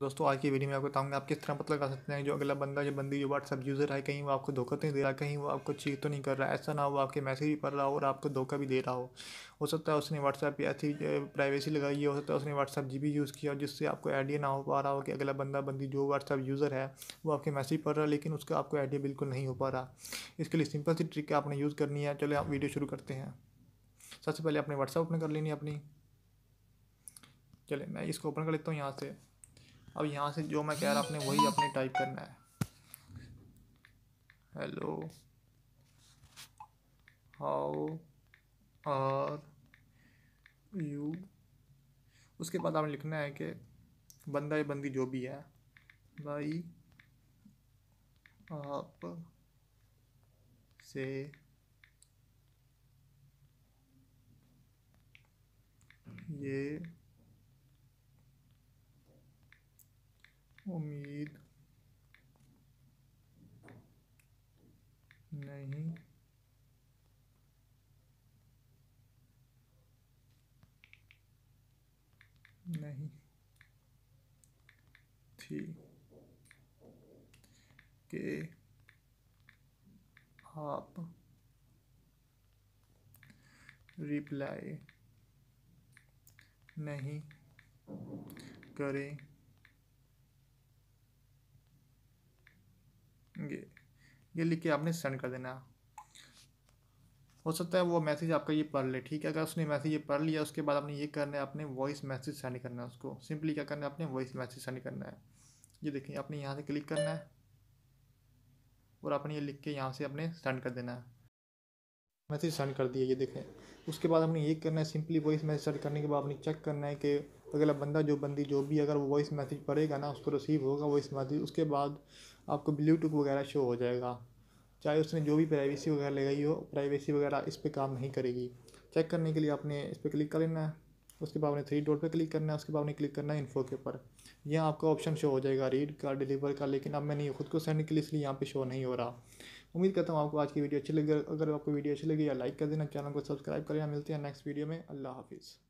दोस्तों, आज की वीडियो में आपको बताऊँगा आप किस तरह पता लगा सकते हैं जो अगला बंदा, जो बंदी, जो व्हाट्सअप यूज़र है, कहीं वो आपको धोखा तो नहीं दे रहा, कहीं वो आपको चीट तो नहीं कर रहा, ऐसा ना हो आपके मैसेज भी पढ़ रहा हो और आपको धोखा भी दे रहा हो। हो सकता है उसने व्हाट्सअप ऐसी प्राइवेसी लगाई है, हो सकता है उसने व्हाट्सअप जी यूज़ किया जिससे आपको आइडिया ना हो पा रहा हो कि अगला बंदा, बंदी जो व्हाट्सअप यूज़र है, वो आपके मैसेज पढ़ रहा है, लेकिन उसका आपको आइडिया बिल्कुल नहीं हो पा रहा। इसके लिए सिंपल सी ट्रिक आपने यूज़ करनी है। चलो आप वीडियो शुरू करते हैं। सबसे पहले अपने व्हाट्सअप ओपन कर लेनी अपनी। चले मैं इसको ओपन कर लेता हूँ यहाँ से। अब यहाँ से जो मैं कह रहा, अपने वही अपने टाइप करना है। हेलो हाउ आर यू उसके बाद आपने लिखना है कि बंदा या बंदी जो भी है, भाई, आप से ये उम्मीद नहीं। नहीं। थी। कि आप रिप्लाई नहीं करें। ये ये लिख के आपने सेंड कर देना। हो सकता है वो मैसेज आपका ये पढ़ ले, ठीक है? अगर उसने मैसेज ये पढ़ लिया, उसके बाद आपने ये करना है, आपने वॉइस मैसेज सेंड करना है उसको। सिंपली क्या करना है? आपने वॉइस मैसेज सेंड करना है। ये देखिए, आपने यहाँ से क्लिक करना है और आपने ये लिख के यहाँ से अपने सेंड कर देना है। मैसेज सेंड कर दिया, ये देखें। उसके बाद हमने ये करना है सिंपली वॉइस मैसेज सेंड करने के बाद आपने चेक करना है कि अगला बंदा जो बंदी जो भी अगर वो वॉइस मैसेज पड़ेगा ना, उसको रिसीव होगा वॉइस मैसेज उसके बाद आपको ब्लूटूथ वगैरह शो हो जाएगा। चाहे उसने जो भी प्राइवेसी वगैरह लगाई हो प्राइवेसी वगैरह इस पर काम नहीं करेगी। चेक करने के लिए आपने इस पर क्लिक कर लेना है। उसके बाद आपने थ्री डॉट पे क्लिक करना है, उसके बाद आपने क्लिक करना है इन्फो के ऊपर। यहाँ आपका ऑप्शन शो हो जाएगा रीड का डिलीवर का, लेकिन अब मैंने खुद को सेंड के लिए इसलिए यहाँ पे शो नहीं हो रहा। उम्मीद करता हूँ आपको आज की वीडियो अच्छी लगी। अगर आपको वीडियो अच्छी लगी या लाइक कर देना, चैनल को सब्सक्राइब करें मिलते हैं नेक्स्ट वीडियो में। अल्लाह हाफिज़।